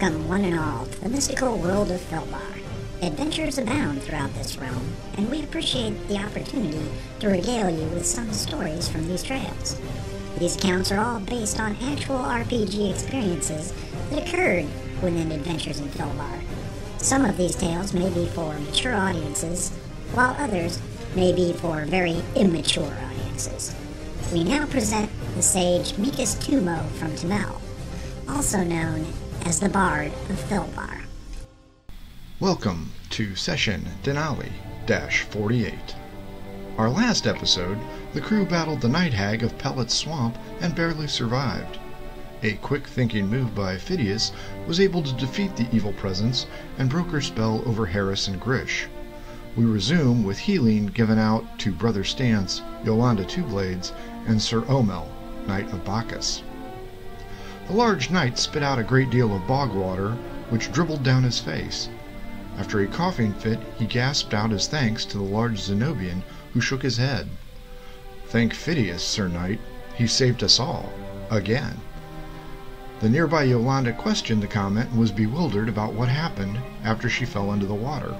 Welcome, one and all, to the mystical world of Felbar. Adventures abound throughout this realm, and we appreciate the opportunity to regale you with some stories from these trails. These accounts are all based on actual RPG experiences that occurred within Adventures in Felbar. Some of these tales may be for mature audiences, while others may be for very immature audiences. We now present the sage Mikas Tumo from Tamel, also known as the Bard of Felbar. Welcome to session Denali 48. Our last episode, the crew battled the Night Hag of Pellet's Swamp and barely survived. A quick thinking move by Phidias was able to defeat the evil presence and broke her spell over Harris and Grish. We resume with healing given out to Brother Stance, Yolanda Twoblades, and Sir Omel, Knight of Bacchus. The large knight spit out a great deal of bog water, which dribbled down his face. After a coughing fit, he gasped out his thanks to the large Zenobian, who shook his head. Thank Phidias, Sir Knight, he saved us all, again. The nearby Yolanda questioned the comment and was bewildered about what happened after she fell into the water.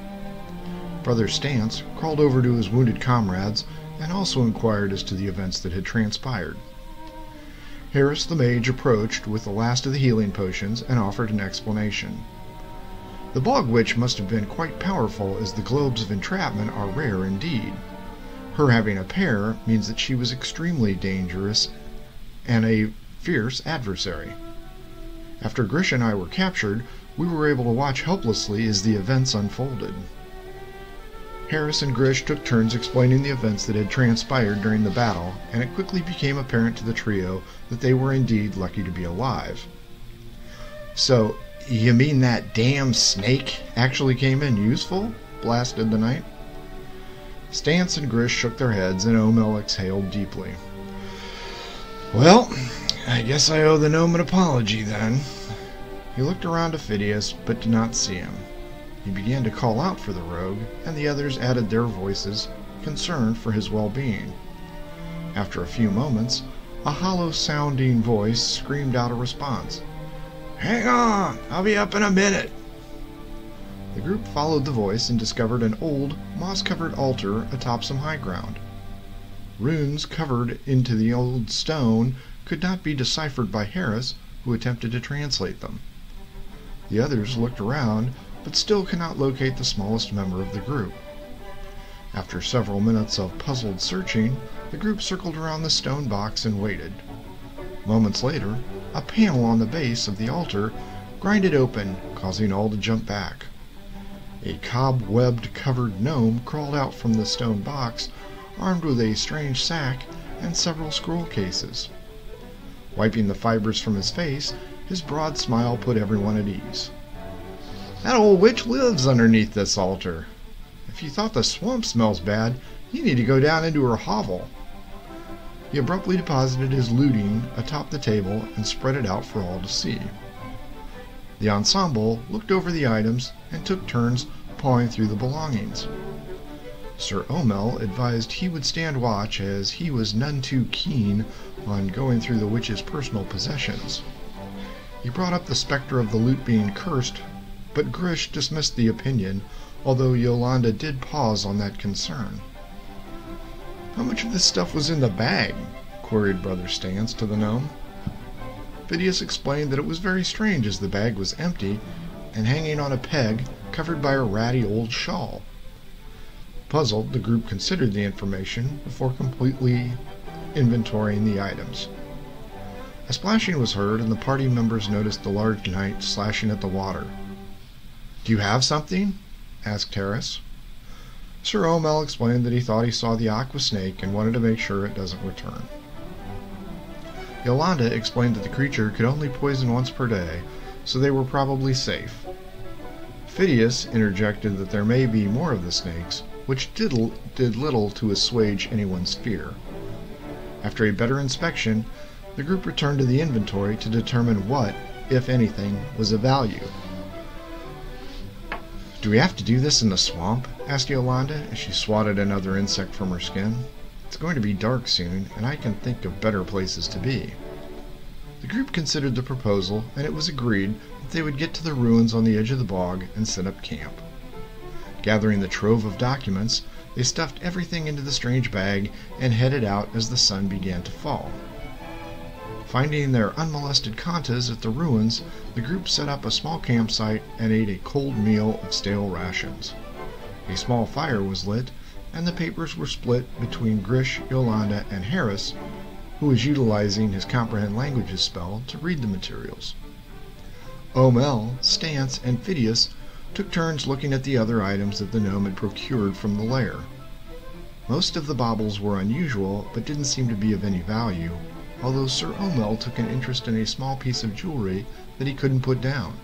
Brother Stance crawled over to his wounded comrades and also inquired as to the events that had transpired. Harris the mage approached with the last of the healing potions and offered an explanation. The bog witch must have been quite powerful as the globes of entrapment are rare indeed. Her having a pair means that she was extremely dangerous and a fierce adversary. After Grish and I were captured, we were able to watch helplessly as the events unfolded. Harris and Grish took turns explaining the events that had transpired during the battle, and it quickly became apparent to the trio that they were indeed lucky to be alive. So, you mean that damn snake actually came in useful? blasted the knight. Stance and Grish shook their heads, and Omel exhaled deeply. Well, I guess I owe the gnome an apology then. He looked around to Phidias, but did not see him. He began to call out for the rogue, and the others added their voices, concerned for his well-being. After a few moments, a hollow-sounding voice screamed out a response. Hang on! I'll be up in a minute! The group followed the voice and discovered an old, moss-covered altar atop some high ground. Runes covered into the old stone could not be deciphered by Harris, who attempted to translate them. The others looked around but still cannot locate the smallest member of the group. After several minutes of puzzled searching, the group circled around the stone box and waited. Moments later, a panel on the base of the altar grinded open, causing all to jump back. A cobwebbed covered gnome crawled out from the stone box, armed with a strange sack and several scroll cases. Wiping the fibers from his face, his broad smile put everyone at ease. That old witch lives underneath this altar. If you thought the swamp smells bad, you need to go down into her hovel. He abruptly deposited his looting atop the table and spread it out for all to see. The ensemble looked over the items and took turns pawing through the belongings. Sir Omel advised he would stand watch as he was none too keen on going through the witch's personal possessions. He brought up the specter of the loot being cursed but Grish dismissed the opinion, although Yolanda did pause on that concern. How much of this stuff was in the bag? queried Brother Stance to the gnome. Phidias explained that it was very strange as the bag was empty and hanging on a peg covered by a ratty old shawl. Puzzled, the group considered the information before completely inventorying the items. A splashing was heard, and the party members noticed the large knight slashing at the water. Do you have something? asked Harris. Sir Omel explained that he thought he saw the aqua snake and wanted to make sure it doesn't return. Yolanda explained that the creature could only poison once per day, so they were probably safe. Phidias interjected that there may be more of the snakes, which did, did little to assuage anyone's fear. After a better inspection, the group returned to the inventory to determine what, if anything, was of value. Do we have to do this in the swamp? asked Yolanda as she swatted another insect from her skin. It's going to be dark soon, and I can think of better places to be. The group considered the proposal, and it was agreed that they would get to the ruins on the edge of the bog and set up camp. Gathering the trove of documents, they stuffed everything into the strange bag and headed out as the sun began to fall. Finding their unmolested kantas at the ruins, the group set up a small campsite and ate a cold meal of stale rations. A small fire was lit, and the papers were split between Grish, Yolanda, and Harris, who was utilizing his comprehend languages spell to read the materials. Omel, Stance, and Phidias took turns looking at the other items that the gnome had procured from the lair. Most of the baubles were unusual, but didn't seem to be of any value, although Sir Omel took an interest in a small piece of jewelry that he couldn't put down.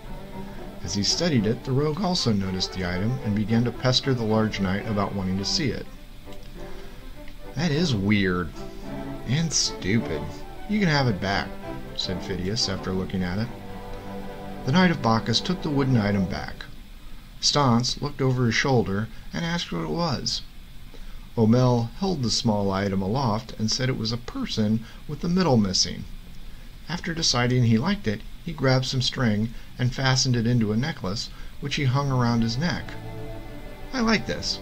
As he studied it, the rogue also noticed the item and began to pester the large knight about wanting to see it. That is weird. And stupid. You can have it back, said Phidias after looking at it. The Knight of Bacchus took the wooden item back. Stance looked over his shoulder and asked what it was. Omel held the small item aloft and said it was a person with the middle missing. After deciding he liked it, he grabbed some string and fastened it into a necklace, which he hung around his neck. I like this.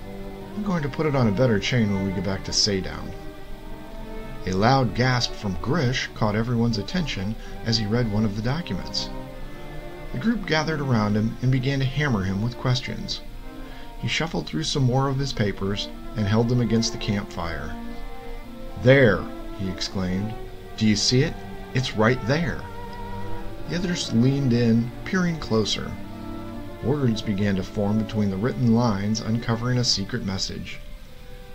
I'm going to put it on a better chain when we get back to Saydown. A loud gasp from Grish caught everyone's attention as he read one of the documents. The group gathered around him and began to hammer him with questions. He shuffled through some more of his papers and held them against the campfire. There, he exclaimed. Do you see it? It's right there. The others leaned in, peering closer. Words began to form between the written lines, uncovering a secret message.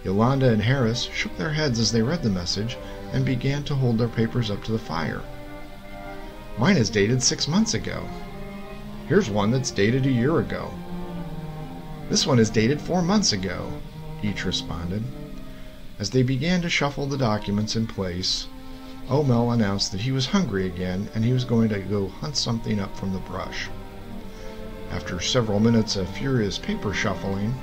Yolanda and Harris shook their heads as they read the message and began to hold their papers up to the fire. Mine is dated six months ago. Here's one that's dated a year ago. This one is dated four months ago, each responded. As they began to shuffle the documents in place, Omel announced that he was hungry again and he was going to go hunt something up from the brush. After several minutes of furious paper shuffling,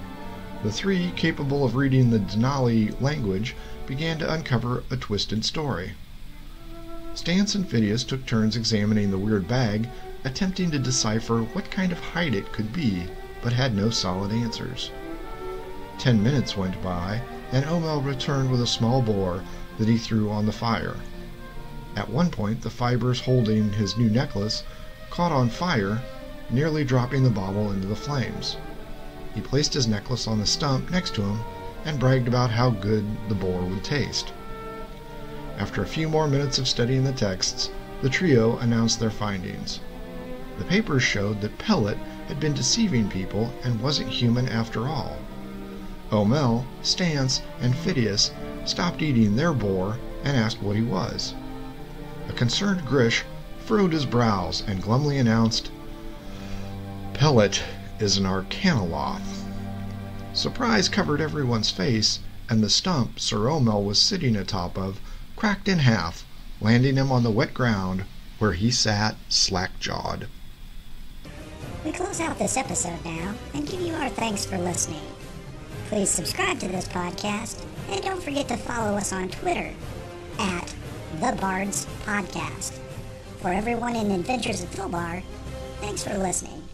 the three, capable of reading the Denali language, began to uncover a twisted story. Stance and Phidias took turns examining the weird bag attempting to decipher what kind of hide it could be, but had no solid answers. Ten minutes went by, and Omel returned with a small boar that he threw on the fire. At one point, the fibers holding his new necklace caught on fire, nearly dropping the bauble into the flames. He placed his necklace on the stump next to him and bragged about how good the boar would taste. After a few more minutes of studying the texts, the trio announced their findings. The papers showed that Pellet had been deceiving people and wasn't human after all. Omel, Stance, and Phidias stopped eating their boar and asked what he was. A concerned Grish furrowed his brows and glumly announced, Pellet is an Arcanoloth. Surprise covered everyone's face, and the stump Sir Omel was sitting atop of cracked in half, landing him on the wet ground where he sat slack-jawed. We close out this episode now and give you our thanks for listening. Please subscribe to this podcast and don't forget to follow us on Twitter at The Bards Podcast. For everyone in Adventures of Philbar, thanks for listening.